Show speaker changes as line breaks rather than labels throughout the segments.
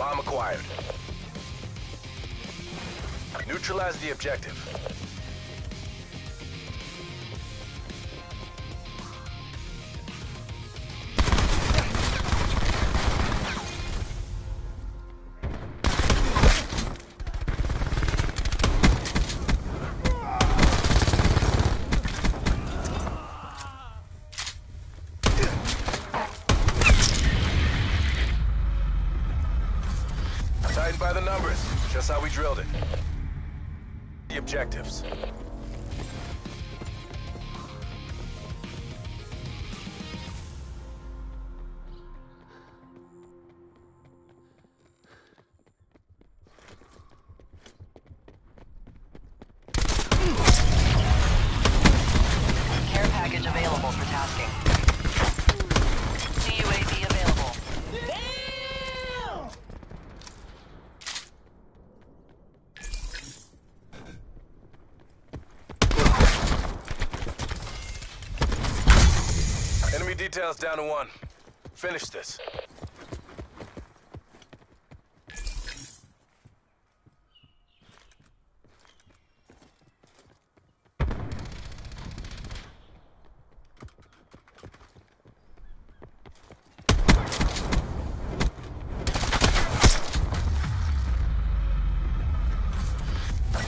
Bomb acquired. Neutralize the objective. Numbers, just how we drilled it. The objectives.
Care package available for tasking. CUAV available.
Enemy details down to one. Finish this.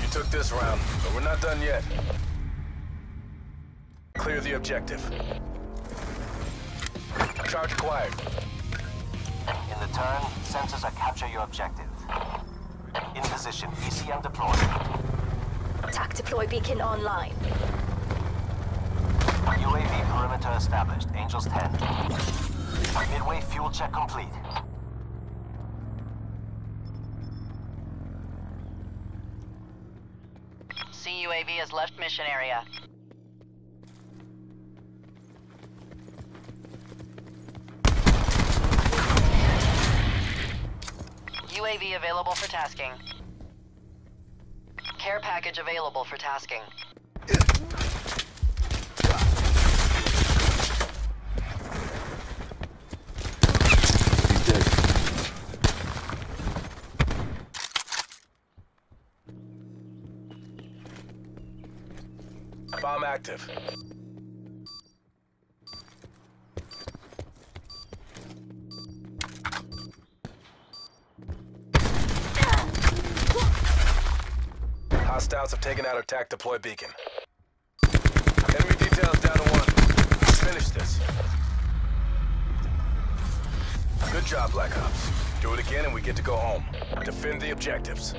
You took this round, but we're not done yet. Clear the objective. Charge acquired.
In the turn, sensors are capture your objective. In position, ECM deployed.
TAC deploy beacon online.
UAV perimeter established. Angels 10. Midway fuel check complete.
CUAV has left mission area. UAV available for tasking. Care package available for tasking.
Bomb active. Hostiles have taken out our TAC deploy beacon. Enemy details down to one. Finish this. Good job, Black Ops. Do it again and we get to go home. Defend the objectives.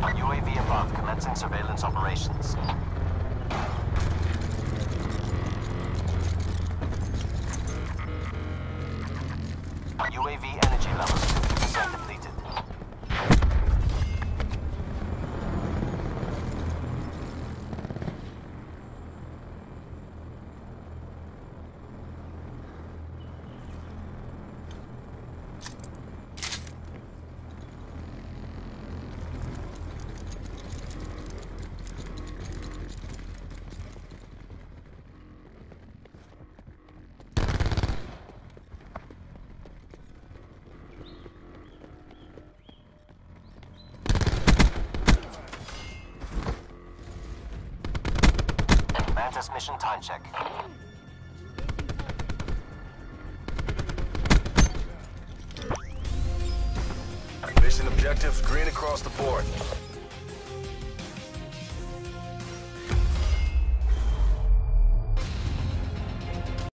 UAV above, commencing surveillance operations. UAV energy levels 50% depleted. Mantis mission time check.
Mission objectives green across the board.